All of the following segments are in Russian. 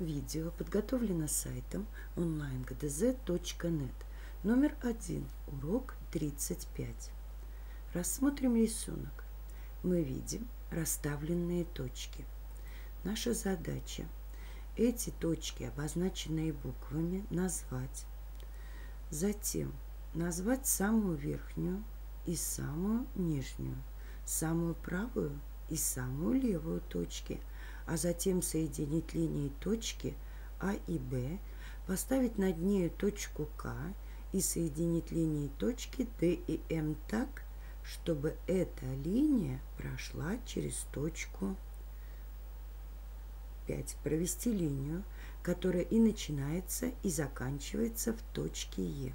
видео подготовлено сайтом onlinegdz.net. Номер один. Урок 35. Рассмотрим рисунок. Мы видим расставленные точки. Наша задача – эти точки, обозначенные буквами, назвать. Затем назвать самую верхнюю и самую нижнюю, самую правую и самую левую точки – а затем соединить линии точки А и Б, поставить над нею точку К и соединить линии точки Д и М так, чтобы эта линия прошла через точку 5. Провести линию, которая и начинается, и заканчивается в точке Е.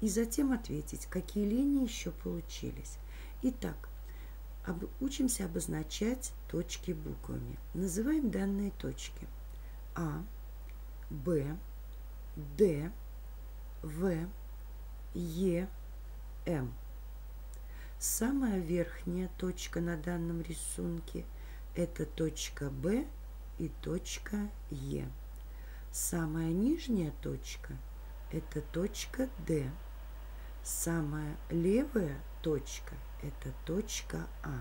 И затем ответить, какие линии еще получились. Итак, об, учимся обозначать точки буквами. Называем данные точки. А, Б, Д, В, Е, М. Самая верхняя точка на данном рисунке – это точка Б и точка Е. Самая нижняя точка – это точка Д. Самая левая точка – это точка А,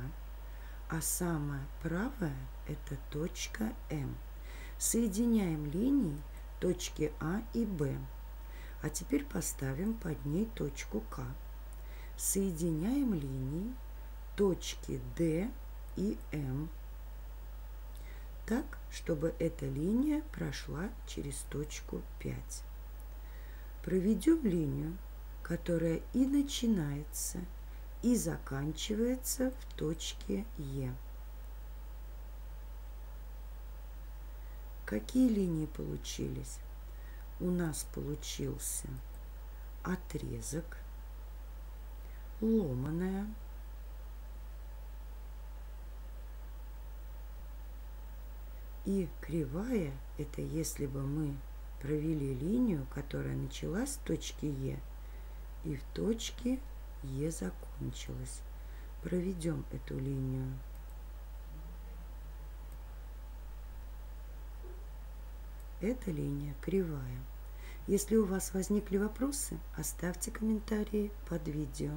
а самая правая – это точка М. Соединяем линии точки А и Б. А теперь поставим под ней точку К. Соединяем линии точки D и М так, чтобы эта линия прошла через точку 5. Проведем линию, которая и начинается – и заканчивается в точке Е. Какие линии получились? У нас получился отрезок, ломаная, и кривая – это если бы мы провели линию, которая началась в точке Е и в точке Е закончилось. Проведем эту линию. Эта линия кривая. Если у вас возникли вопросы, оставьте комментарии под видео.